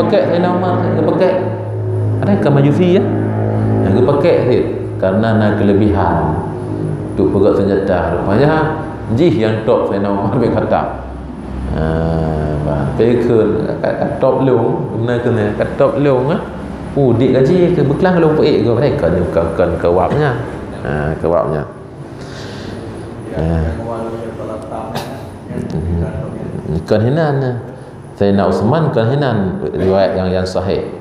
pakai Sayyidina Umar dia pakai ada kan majusi ya? Yang dia pakai dia karena nak kelebihan. Untuk pegang senjata rupanya jih yang top Sayyidina Umar dia kata. Ah pekun kat top long benar ke ni? Kat top long ah. Oh, dik gaji ke? Beklang long peik ke? Mereka ni bukan bukan kewapnya. Ha, kewapnya. Ha. Kan hinan. Sayyidina Utsman kan hinan riwayat yang yang sahih.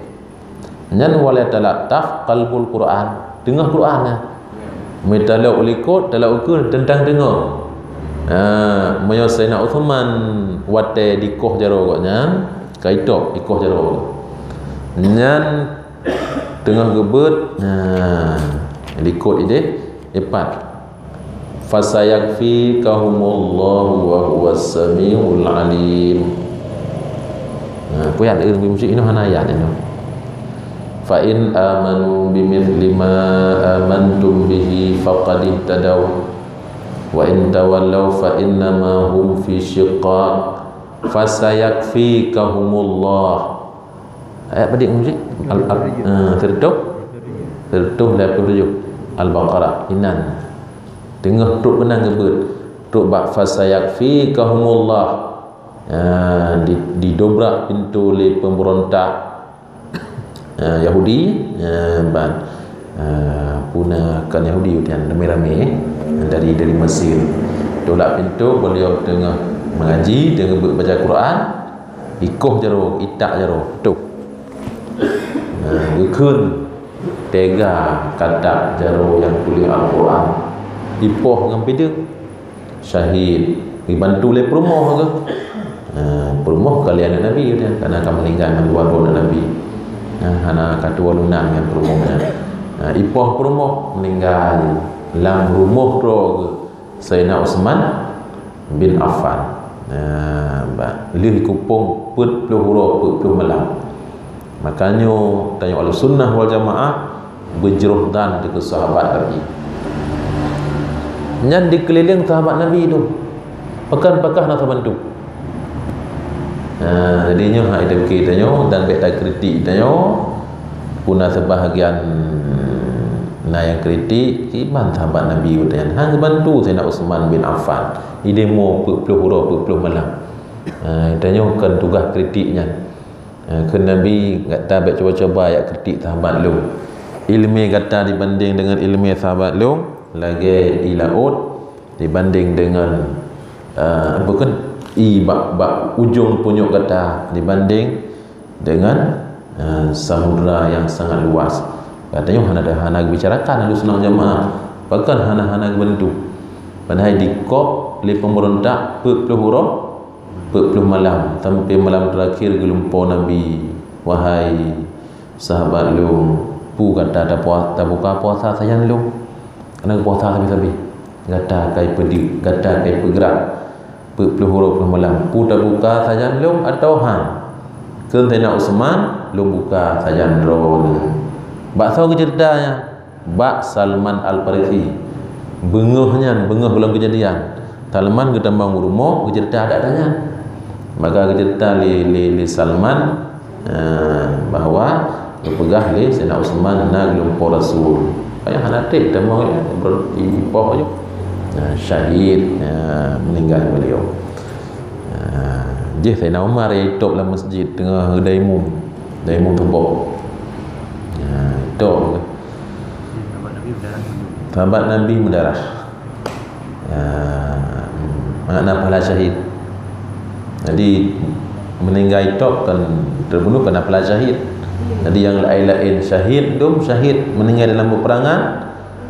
Nyan wala talattaf qalbul Quran. Dengar Quran ya. Mitala ulikut tala ukul tentang dengar. Ha, moyo Sayyidina Utsman wate dikoh jaro koknya. Kaitok dikoh jaro. Nyan tengah gebet. Ha, likut ide empat fasayakfikahumullahu wa huwas samiul alim punya ada ilmu musik ini mana ayat ini fa in amanu bimithli ma amantum bihi faqad ihtadaw wa in tawallaw fa innama hum fi shiqaq. Fasayakfikahumullah. Ayat pada musik al, uh, tertutup? Tertutup 87 Al-Baqarah. Inan. Tengah truk benang gebet truk bak. Fasayak ha, di, didobrak pintu oleh pemberontak ha, Yahudi ban ha, punakan Yahudi dan rame-rame dari dari Mesir. Tolak pintu beliau tengah mengaji tengah baca Quran ikoh jaro itak jaro tu ha, gekun tega kata jaro yang tulis Al-Quran. Dipoh dengan beda. Syahid dibantu oleh perumoh ke ha, perumoh kalian Nabi dia kerana akan meninggal dengan dua dua Nabi. Ha, hana kata walunan dengan perumohnya ha, ipoh perumoh meninggal dalam rumah ke Sayyidina Osman bin Affan. Ha, lih kupung put puluh huruf put puluh malam. Makanya tanya oleh sunnah wal jamaah berjeruh dan ke sahabat Nabi yang dikeliling sahabat Nabi itu pekan-pekan nak bantu ha, jadinya hak itu kita tanya dan beta kritik tanya guna sebahagian nah yang kritik iman sahabat Nabi yang hang bantu saya nak Utsman bin Affan. Ide mo puluh huruf puluh malam. Ha, tanya kan tugas kritiknya. Ha, ke Nabi kata baik cuba-cuba ayat kritik sahabat lu ilmi kata dibanding dengan ilmi sahabat lu lagi di laut dibanding dengan uh, apa kan i bak, bak ujung punyuk kata dibanding dengan uh, samudra yang sangat luas. Katanya hana ada hana bicarakan lalu senang jamaah. Bahkan hana hana bentuk padahal di kop oleh pemberontak puluh huruf puluh malam. Sampai malam terakhir gelumpur Nabi. Wahai sahabat lu pu kata ada puasa buka puasa sayang lu kena puasa habis-habis? Gata kai pedi gata kai bergerak puluh huruf puluh malam. Pu tak buka sayang lu atau han kentena Usman lu buka sayang drone. Bak tahu ceritanya? Bak Salman Al-Farisi. Benguhnya benguh belum kejadian. Salman ke tembang rumah cerita ada adanya maka cerita li, li, li Salman uh, bahawa berpegah li Sayyidina Utsman na gelumpur Rasul. Kayak hanatik tembang ya. Ipoh je uh, syahid uh, meninggal beliau. Uh, je Sayyidina Umar hidup dalam masjid tengah daimum daimum tembok uh, itu sahabat Nabi mendarah uh, makna pahala syahid. Jadi meninggal itu kan terbunuh kerana pahala syahid. Jadi yang lain-lain syahid dum syahid meninggal dalam peperangan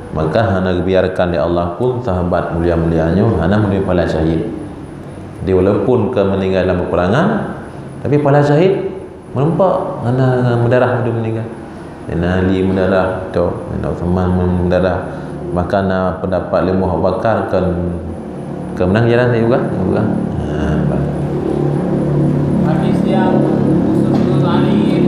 maka hana biarkan ya Allah pun sahabat mulia-mulianya hana menerima pahala syahid. Jadi walaupun ke meninggal dalam peperangan tapi pahala syahid menempak hana mendarah dia meninggal. Dan Ali mendarah tu. Dan Uthman mendarah. Maka na pendapat lima Abu Bakar kan kemenang jalan saya juga juga. Ha, Hadis yang Ali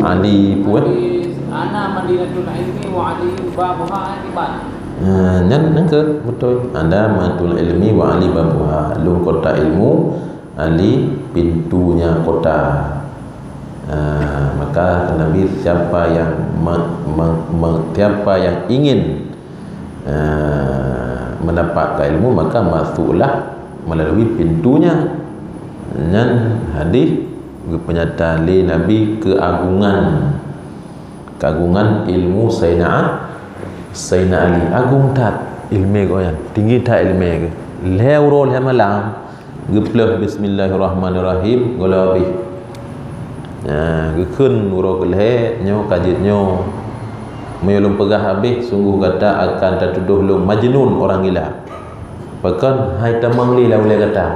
Ali puan Ana Madinatul Ilmi wa Ali babuha akibat Ha, nyan nangke betul. Anda matul ilmi wa ali babuha. Lu kota ilmu, ali pintunya kota. Ha, maka Nabi siapa yang siapa yang ingin uh, mendapatkan ilmu maka masuklah melalui pintunya dan hadis pernyataan li Nabi keagungan keagungan ilmu Sayyidina Sayyidina Ali agung tak ilmu kau yang tinggi tak ilmu ke lewro le malam gepleh bismillahirrahmanirrahim golabi ya gekun uro kelhe nyo kajit nyo Mayulung pegah habis sungguh kata akan tertuduh lu majnun orang gila. Bahkan hai tamang li lah boleh kata.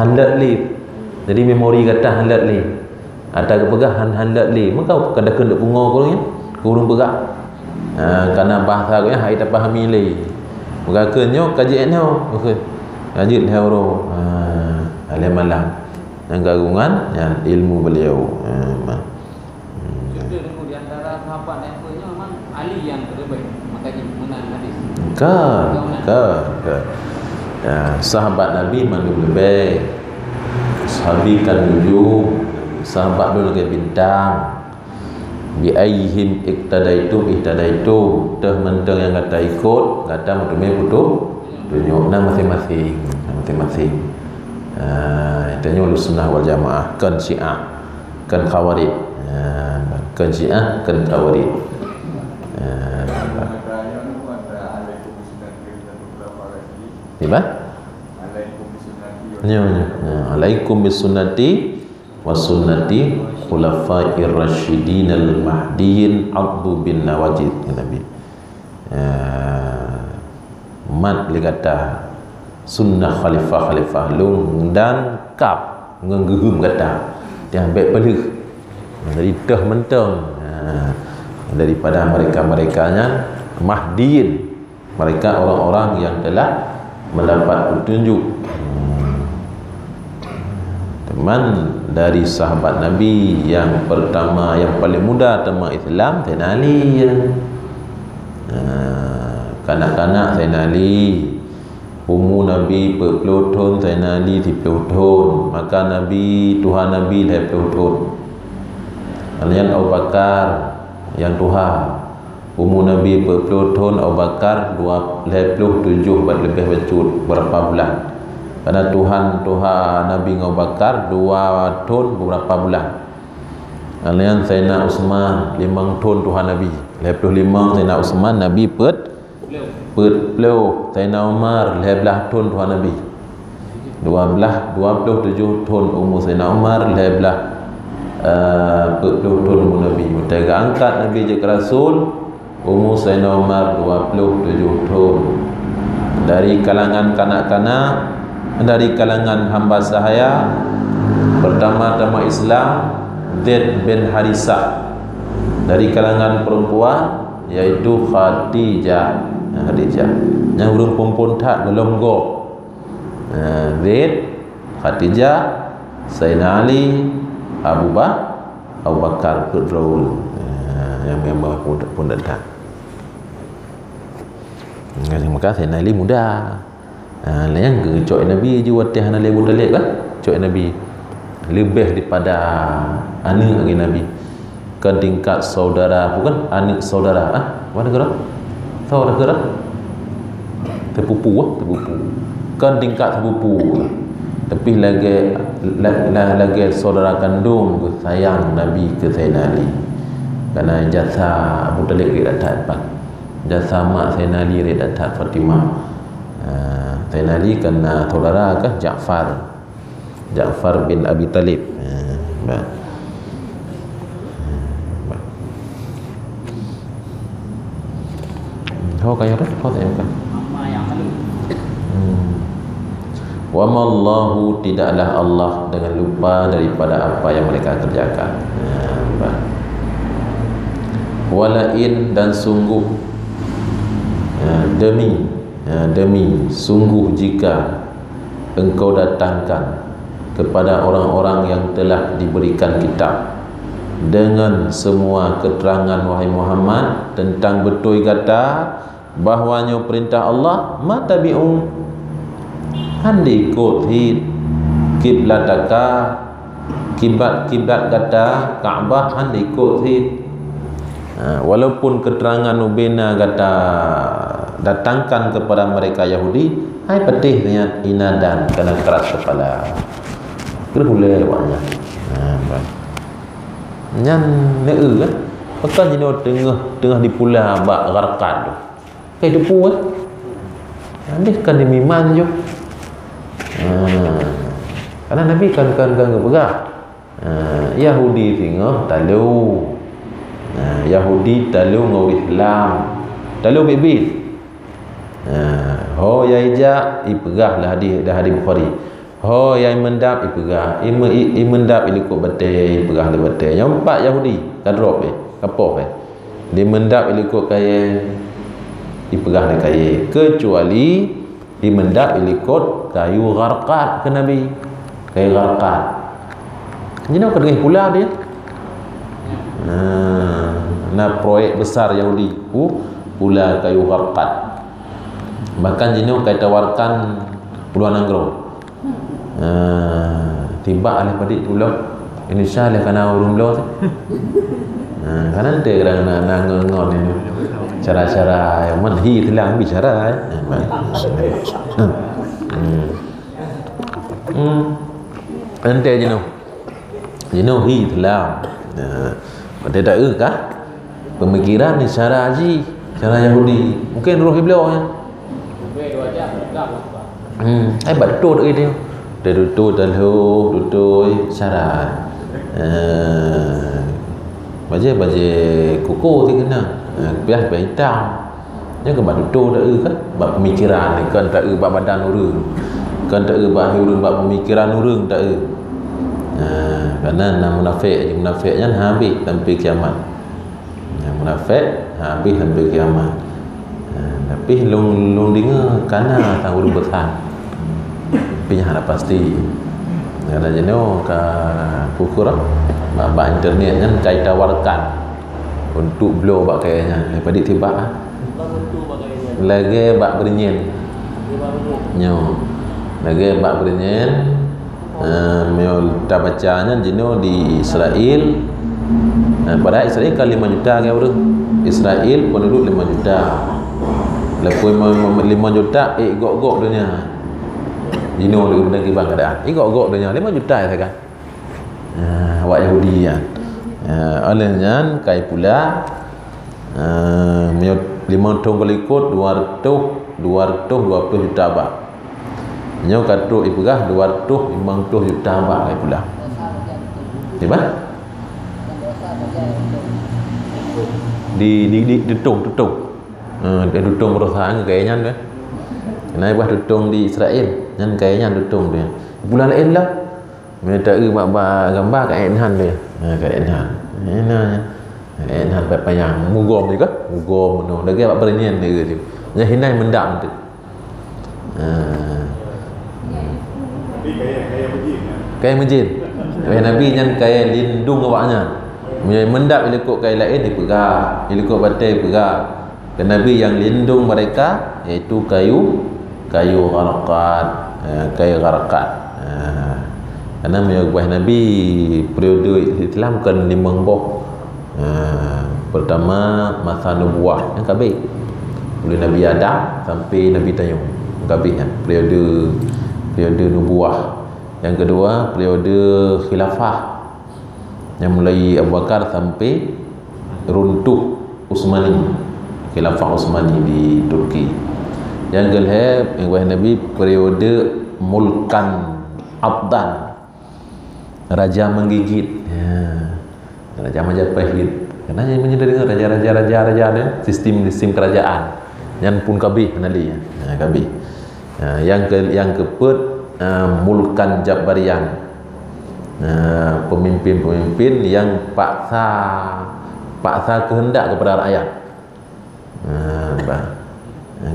Handat li. Jadi memori kata handat li. Ada kepegah han handat li. Maka kada kena bunga kau ni. Kurung pegah. Ha, kerana bahasa kau ya hai tak fahami li. Maka kenyo kaji enyo. Okey. Kaji le oro. Ha, ale malam. Yang gagungan yang ilmu beliau. Ha, Jadi di antara sahabat memang Ali yang terbaik makanya menang hadis. Kan, kan, kan. Ya, sahabat Nabi mana lebih Sahabi kan nujum Sahabat dulu ke bintang. Bi ayyihim iktadaitu iktadaitu Teh menteng yang kata ikut Kata mentumai putus Tunjuk Nah masing-masing Masing-masing. Ah, Itu ulus sunnah wal jamaah. Kan syiah Kan khawarid Ah, Kan syiah Kan khawarid Ah, Tiba? Ya, ya. ya. Alaikum bisunnati wa sunnati khulafair rasyidin al mahdiyin abdu bin nawajid Nabi. Ya. Mat li kata sunnah khalifah khalifah lung dan kap ngenggehum kata dia ambil pelih jadi dah menteng ha, daripada mereka-merekanya mahdiyin mereka orang-orang yang telah mendapat petunjuk Hmm. teman dari sahabat Nabi yang pertama yang paling muda tema Islam Sayyidina Ali. Ya. Ha, kanak-kanak Sayyidina Ali umur Nabi berpuluh tahun Ali di tahun maka Nabi Tuhan Nabi puluh tahun Kemudian Abu Bakar yang Tuhan Umur Nabi berpuluh tahun Abu Bakar 27 lebih berapa bulan Karena Tuhan Tuhan Nabi Abu Bakar 2 tahun beberapa bulan. Kemudian Sayyidina Usman 5 tahun Tuhan Nabi. 25 Sayyidina Usman Nabi pet pet peluk Sayyidina Umar 15 tahun Tuhan Nabi. 12 27 tahun umur Sayyidina Umar 15 uh, pet peluk tahun umur Nabi. Mutaiga angkat Nabi ke Rasul umur Sayyidina Umar 27 tahun dari kalangan kanak-kanak dari kalangan hamba sahaya pertama-tama Islam Zaid bin Harisah dari kalangan perempuan iaitu Khadijah. Ha, Khadijah. Yang urung perempuan tak belum go Zaid Khadijah Sayyidina Ali Abu Bakar Abu Bakar Raul yang memang pun, datang Maka Sayyidina Ali muda Ha, yang ke? Cok Nabi je watih Nabi Abu Talib kan cok Nabi. Lebih daripada anak lagi Nabi. Kan tingkat saudara bukan anak saudara ah. Mana kira saudara kira terpupu ah terpupu. Kan tingkat terpupu. Tapi lagi lagi, saudara kandung ke sayang Nabi ke Sayyidina Ali. Kerana jasa Abu Talib dia dapat. Jasa mak Sayyidina Ali dia dapat Fatimah Sayyidina Ali kena saudara ke Ja'far Ja'far bin Abi Talib bah. Kau kaya dah? Kau tak Hmm. Wa mallahu tidaklah Allah dengan lupa daripada apa yang mereka kerjakan. Ya, Walain dan sungguh ya, demi ya, demi sungguh jika engkau datangkan kepada orang-orang yang telah diberikan kitab dengan semua keterangan wahai Muhammad tentang betul kata bahwanya perintah Allah matabi'u handi ikut hid kiblataka kiblat kiblat kata Kaabah han ikut si ha, walaupun keterangan Ubena kata datangkan kepada mereka Yahudi hai pedih dengan inadan kena keras kepala kena boleh awaknya ha, nyan neu kan Pekan jenis tengah tengah di pula bak garkat tu. Kayak depu kan. Habis kan dia miman je. Ha. Karena Nabi kan kan kan bergerak. Ha. Yahudi tengok talu. Ha. Yahudi talu ngau Islam. Talu bibit. Ha. Ho ya ija ipegah lah hadis dah hadis Bukhari. Ho yang mendap ipegah. Ima imendap ilikut betul ipegah le betul. Yang empat Yahudi kadrop eh kapok eh dia mendap ikut kaya dipegah dengan kaya kecuali dia mendap ikut kayu gharqat ke Nabi kayu gharqat jadi nak kena pula dia nah, nah proyek besar Yahudi ku pula kayu gharqat bahkan jino kaya tawarkan puluhan anggro nah, tiba alih padik pulau Indonesia lah kena urung belau tu Ha, kan ada orang nak ngon ini. Cara-cara yang mana hi telang bicara eh. Hmm. Hmm. Ente je no. Je no hi telang. Ha. Pada tak eh kah? Pemikiran ni cara haji, cara Yahudi. Mungkin roh beliau ya. Hmm, ai betul tak dia. Dia duduk dalam duduk cara. Eh, baca baca kuku tu kena. Biar hitam. Dia ke bak duduk tak kan bak pemikiran ni kan tak bak badan urun kan tak bak urun bak pemikiran urun tak ha, kerana nak munafik je munafik kan habis sampai kiamat. Yang munafik habis sampai kiamat tapi long long dengar kana tak urun bertahan tapi yang pasti kerana jenuh ke pukul Bak internet kan kait tawarkan untuk blow bak kayaknya daripada tiba ah. Lagi bak bernyen. Nyo. Lagi bak bernyen. Uh, Meo tak bacanya jino di Israel. Uh, pada Israel kan 5 juta ke. Israel penduduk 5 juta. Lepas 5 juta eh gok-gok dunia. Jino dia benda kibang keadaan. Eh gok-gok dunia 5 juta ya kan uh, awak Yahudi ya. Uh, olehnya kai pula uh, lima tahun kali ikut dua ratus dua dua puluh juta bak. Nyo katu ibrah dua lima puluh juta bak kai pula. Di Di di di tutung tutung. Uh, dia tutung perusahaan kayaknya kan. Kenapa buat tutung di Israel? Nyan kayaknya tutung dia. Bulan lain lah. Mak ba gambar kat Enhan dia. Ha kat Enhan Enhan Enhan baik payang. Mugom juga mugom no lagi apa bernyan dia tu. Nya hinai mendam tu. Ha kaya majin kaya nabi nyan kaya lindung awaknya. Punya mendap ilikut kaya lain dipegang ilikut batai pegang dan nabi yang lindung mereka iaitu kayu kayu gharqat kayu gharqat kerana menyebut Nabi periode Islam kan lima boh. Ha, pertama masa nubuah yang kabeh mulai Nabi Adam sampai Nabi Tayyum kabeh ya, periode periode nubuah. Yang kedua periode khilafah yang mulai Abu Bakar sampai runtuh Utsmani khilafah Utsmani di Turki. Yang kelihatan yang Nabi periode mulkan abdan. Raja menggigit. Ya. raja Majapahit. Kerana yang menyedari raja-raja raja-raja ada sistem sistem kerajaan. Yang pun kabih kenali ya, ya kabih. Ya, yang ke yang keput uh, mulkan Jabarian uh, pemimpin-pemimpin yang paksa paksa kehendak kepada rakyat uh,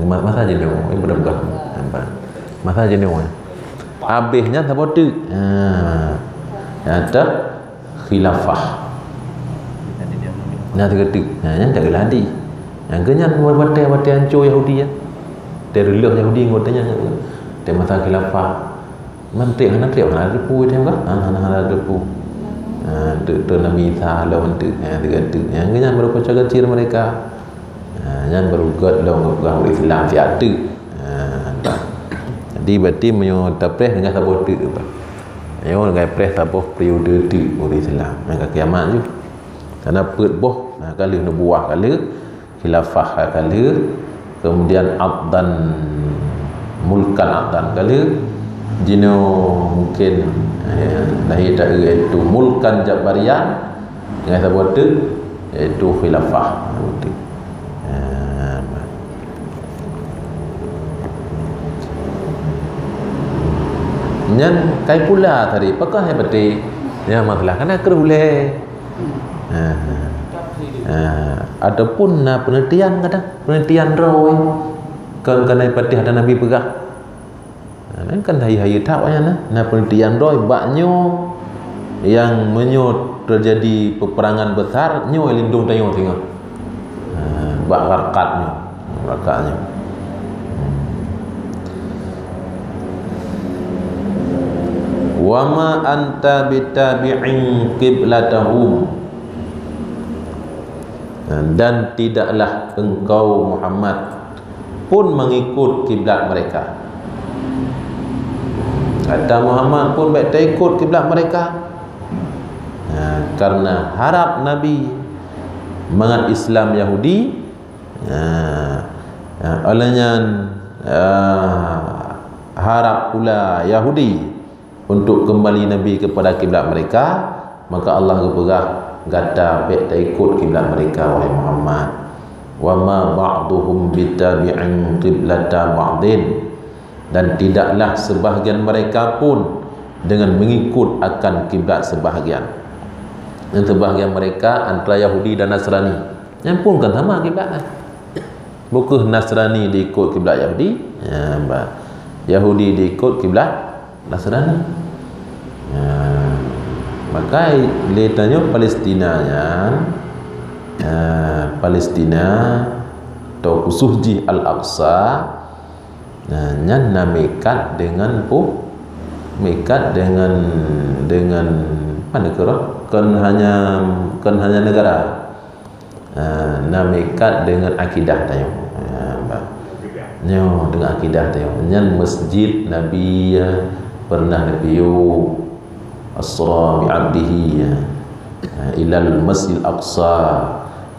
masa jenis ini benar-benar masa jenis habisnya tak boleh uh, yang ada khilafah. Yang tergetik yang tak geladi yang kenyan buat batai batai hancur Yahudi ya. Leh Yahudi ngotanya dia masa khilafah. Nanti hana triap hana depu dia kan hana hana depu ha, tu, tu Nabi Isa lo untuk ha, tu kata yang baru kocok kecil mereka yang baru god lo ngurang Islam tiada ha, jadi berarti menyo tapres dengan sabot tu Ayo dengan pres tabuh periode tu orang Islam. Yang kiamat tu. Karena pet boh ha, kali nubuah kali khilafah kali kemudian abdan mulkan abdan kali jino mungkin eh, lahir tak iaitu mulkan jabarian dengan sebab tu iaitu khilafah eh, Nyan kai pula tadi, apakah yang penting? Ya masalah kan aku boleh. Ha. Ha. Adapun na penelitian kadang penelitian rawi kan kan patih ada nabi pegah. Ha, kan hari-hari tak ayah na. Na penelitian rawi baknyo yang menyo terjadi peperangan besar nyo lindung tayo tengok. Ha, bak rakatnya. Rakatnya. Wa ma anta bitabi'in qiblatahum dan tidaklah engkau Muhammad pun mengikut kiblat mereka. Kata Muhammad pun baik tak ikut kiblat mereka. Ha, karena harap Nabi mengat Islam Yahudi. Ha, ha, olehnya ha, harap pula Yahudi untuk kembali Nabi kepada kiblat mereka maka Allah berperah gata baik tak ikut kiblat mereka wahai Muhammad. Wa ma ba'duhum bitabi'in qiblata ba'din. Dan tidaklah sebahagian mereka pun dengan mengikut akan kiblat sebahagian. Yang sebahagian mereka antara Yahudi dan Nasrani. Yang pun kan sama kiblat bukan Nasrani diikut kiblat Yahudi. Ya, Yahudi diikut kiblat Nasrani Ya. Maka dia tanya Palestina nya ya, Palestina atau Suhji Al-Aqsa nya namikat dengan pu mikat dengan dengan mana kira? Kan hanya kan hanya negara. Uh, namikat dengan akidah tayo Nyo dengan akidah tayo nyan masjid Nabi ya, pernah Nabi asra bi abdihi ya. ila al masjid aqsa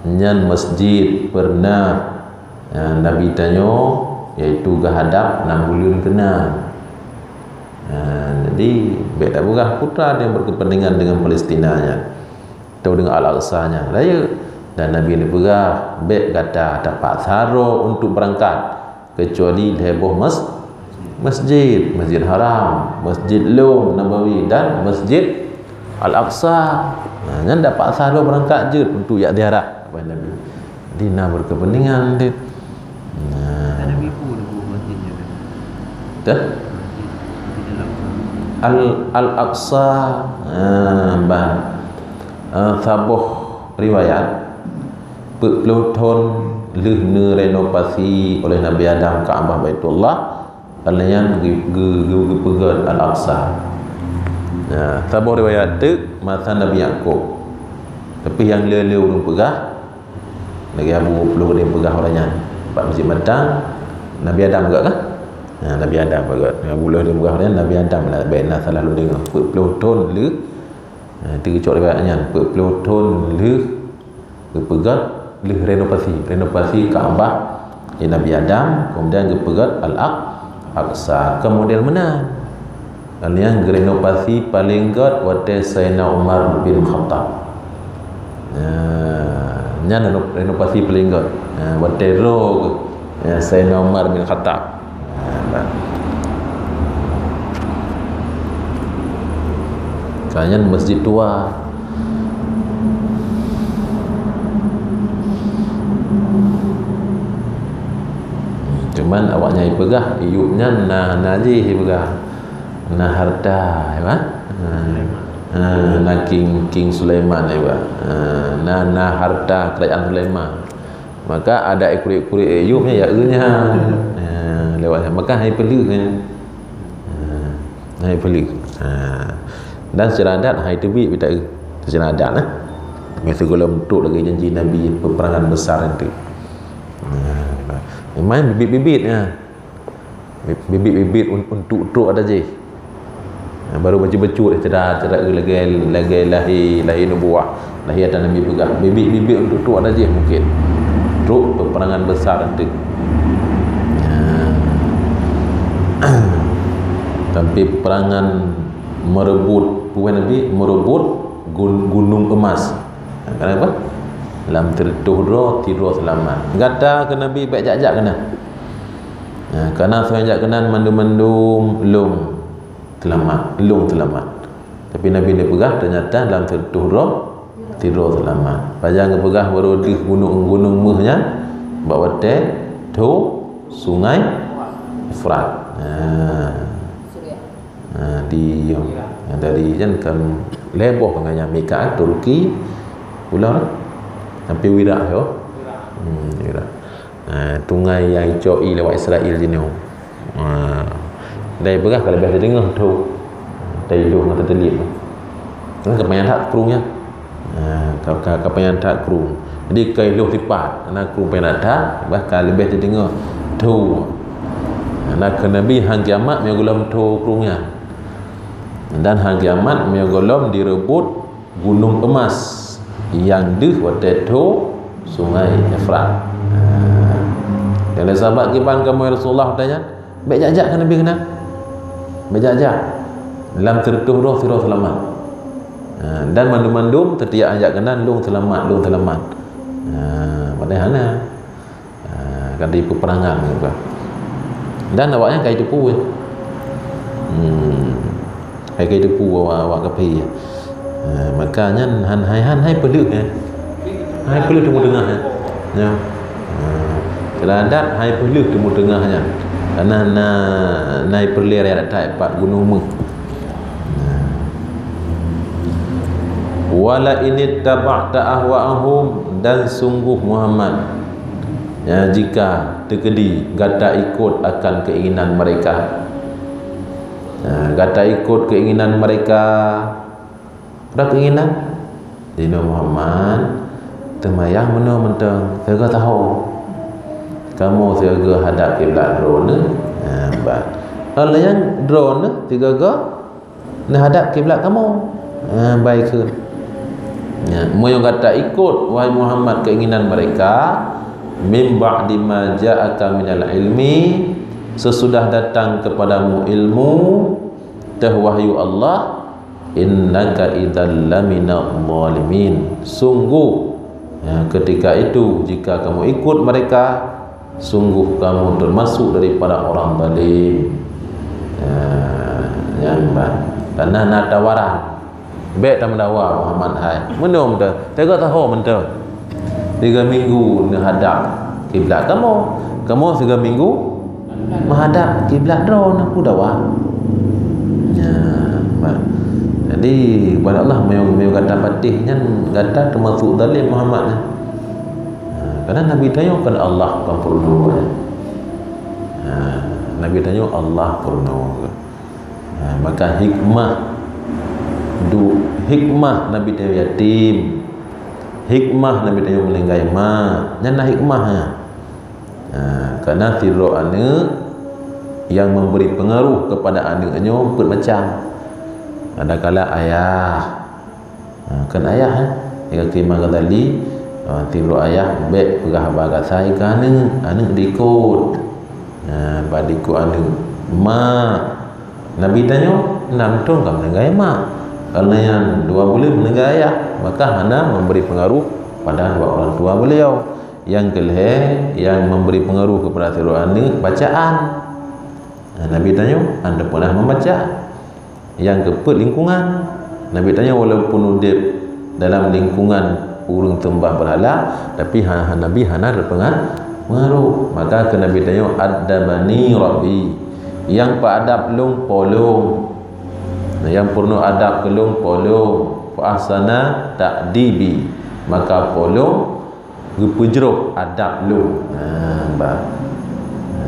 nyan masjid pernah ya, nabi tanyo iaitu gahadap 6 bulan kena jadi baik tak berah putra yang berkepentingan dengan Palestina nya atau dengan Al-Aqsa nya raya dan Nabi ni berah baik kata tak pak untuk berangkat. Kecuali heboh masjid masjid masjid haram masjid lum nabawi dan masjid al-aqsa. Nah kan dapat sahlo berangkat je untuk yak diharap apa nabi. Dina berkepentingan dia. Nah. Nabi pun masjidnya dah? Al al-aqsa. Ah bah. Uh, sabuh riwayat. Pelutun leh renovasi oleh Nabi Adam Kaabah Baitullah Alanya pegat Al-Aqsa Ya, sabar riwayat tu masa Nabi Yaakob. Tapi yang lele belum pegah lagi Abu belum dia pegah orangnya. Pak Masjid Matang Nabi Adam juga kan? Ya, Nabi Adam juga. Abu belum dia pegah orangnya Nabi Adam lah baik nak salah lu dengar. Puluh tahun le. Ha, tiga cok riwayatnya. Puluh tahun le. Pegat le renovasi, renovasi Kaabah ya, Nabi Adam kemudian pegat Al-Aqsa Aksa ke model mana yang renovasi paling god waktu Sayyidina Umar bin Khattab. Nya uh, renovasi paling god waktu rog ya, Sayyidina Umar bin Khattab. Uh, Kanyan masjid tua Cuman awaknya ipegah iupnya na naji ipegah na harta ya ha? na king king Sulaiman ya na na harta kerajaan Sulaiman. Maka ada ekor-ekor iupnya ya enya ha, lewatnya maka hai perlu kan hai perlu ha. dan secara adat hai tebi kita Secara adat lah Masa golong untuk lagi janji Nabi peperangan besar nanti ha, Main bibit-bibit ya. Bibit-bibit untuk untuk ada je Baru baca becut Tidak tidak lagi lagi lahir lahir nubuah Lahir atas Nabi pegang Bibit-bibit untuk untuk ada je mungkin Untuk peperangan besar nanti. Tapi perangan merebut Puan Nabi merebut gunung emas Kenapa? Dalam tertuh tidur selamat. Gata ke Nabi baik jak-jak kena. Ya, kerana semenjak kena mandum-mandum lung selamat, lung selamat. Tapi Nabi dia pegah ternyata dalam tertuh tidur selamat. Pajang ke pegah baru di gunung-gunung muhnya bawa teh tu sungai Efrat. Ha. Ha, di yang, yang dari kan kan leboh dengan Mika Turki pulau sampai wirak yo. Hmm wirak. Ha, tungai yang coi lewat Israel sini ha dari berah kalau biasa dengar tu. Dari lu mata telip kan kepanjang tak kerungnya ha kepanjang tak kerung jadi kai lu lipat anak kerung penat tak bahkan lebih terdengar tu. Anak ke nabi hang kiamat mai gulam tu kerungnya dan hang kiamat mai gulam direbut gunung emas yang deh waktu itu sungai Efrat. Dan ha. sahabat kiban kamu Rasulullah tanya baik jajak kan Nabi kena baik jajak. Dalam tertuh roh sirah selamat. Ha. dan mandum-mandum tertiak ajak kena lung selamat lung selamat. Pada mana kan di peperangan juga dan awaknya kayak tepu hmm. kayak tepu awak, awak kepi ha, makanya han hai han hai peluk ya. Hai peluk temu tengah ya. Ya. Ha, keladat hai peluk temu tengahnya karena na naik perlir ya tak empat gunung mu. Wala ini taba'ta ahwa'ahum dan sungguh Muhammad. Ya jika terkedi gata ikut akan keinginan mereka. Ya, gata ikut keinginan mereka ada keinginan? Dino Muhammad Temayang mana mentang Saya tahu. Kamu saya hadap kiblat drone ha, Kalau yang drone Tiga ga Nak hadap kiblat kamu. Ha, Baik ke? Ya, yang kata ikut Wahai Muhammad keinginan mereka. Min ba'di ma ja'aka minal ilmi Sesudah datang kepadamu ilmu Terwahyu Allah innaka idzal lamina zalimin. Sungguh ya, ketika itu jika kamu ikut mereka sungguh kamu termasuk daripada orang zalim. Ya, yang karena nak tawaran. Baik tak mendawa Muhammad hai. Menum dah. Tega tahu mentah tiga minggu menghadap kiblat kamu. Kamu tiga minggu menghadap kiblat drone. Aku dawa ya jadi kepada Allah mau mau kata patihnya kata termasuk zalim Muhammad ha, kerana Nabi tanya kepada Allah kan perlu ha, Nabi tanya Allah perlu ha, maka hikmah du hikmah Nabi tanya yatim. Hikmah Nabi tanya melenggai ma nyana hikmah ha. ha, kerana tiru anak yang memberi pengaruh kepada anaknya bermacam ada kala ayah. Ha, kan ayah eh? jika terima kata li ha, tiru ayah bet perah bagat saya kerana anak diikut ha, pada ikut anak mak Nabi tanya enam tahun kamu menengah mak? Kerana yang dua bulan menengah ayah maka Hana memberi pengaruh pada dua orang tua beliau. Yang kelih yang memberi pengaruh kepada tiru anak bacaan. Nabi tanya anda pernah membaca yang kepet lingkungan. Nabi tanya walaupun udip dalam lingkungan urung tembah berhala tapi ha, ha Nabi hana berpengaruh. Pengaruh. Maka ke Nabi tanya adabani rabbi. Yang pak adab lung polong. Yang purno adab kelung polong. Fa ahsana ta'dibi. Maka polong gepujruk adab lung. Ha ba ha.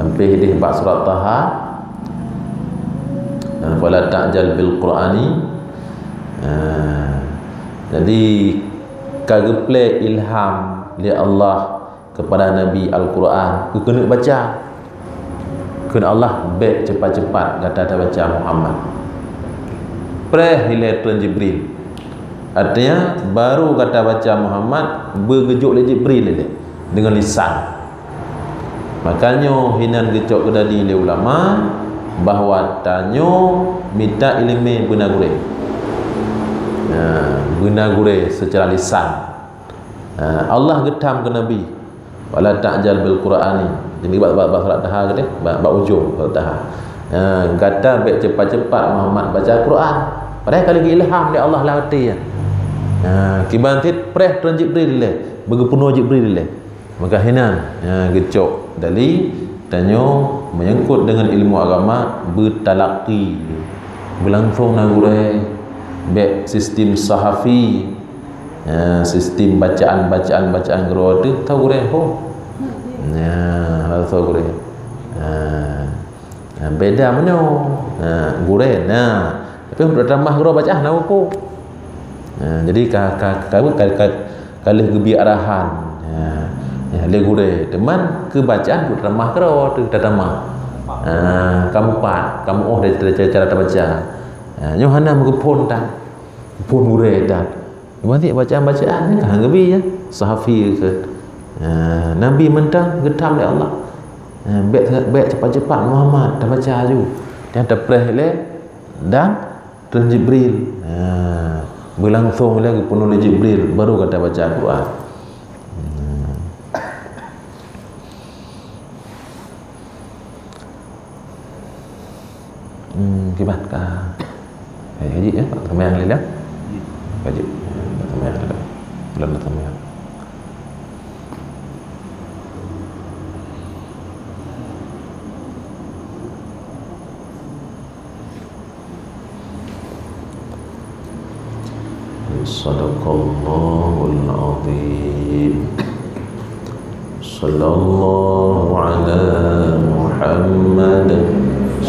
sampai di surat taha fala ta'jal bil qur'ani. Ha. jadi kageple ilham li Allah kepada Nabi Al-Quran. Ku kena baca. Kena Allah baik cepat-cepat kata ada baca Muhammad. Preh hilai Tuan Jibril. Artinya baru kata baca Muhammad bergejuk oleh Jibril lele dengan lisan. Makanya hinan gecok kedadi oleh ulama bahawa tanyo minta ilmu benar gure ha, benar gure secara lisan. Ha, Allah getam ke Nabi. Wala ta'jal bil qur'ani. Jadi bab bab surat taha ke bab bab ujung surat taha. Ha, kata baik cepat-cepat Muhammad baca Quran. Padahal kali ilham dari Allah lah hati ya ha, kibantit preh tuan Jibril le bergepenuh Jibril le maka hinan ha, gecok dari tanyo menyangkut dengan ilmu agama bertalaqi berlangsung nagure baik sistem sahafi ya, sistem bacaan-bacaan bacaan guru tu tahu gure ho ya tahu gure ya, beda mana ya, gure nah tapi untuk tambah guru bacaan nak aku ya, jadi kalau kalau gebi arahan ya, le gure teman ke bacaan untuk tambah guru tu tambah Ah, kamu pat, kamu oh dari cara cara baca. Ah, Yohana mengepun dah. Pun murid dah. Nanti bacaan-bacaan ni kan gebi ya. Sahafi ke. Ah, Nabi mentang getam oleh Allah. Ah, baik cepat-cepat Muhammad dah baca ju. Dia dah preh le dan Tuan Jibril. Ah, berlangsung lagi penuh oleh Jibril baru kata baca Al-Quran. Hmm, kibat ka. Eh, haji ya, Pak Temayang lila. Haji. Pak Temayang lila. Bulan Pak Temayang. صدق الله العظيم صلى الله على محمد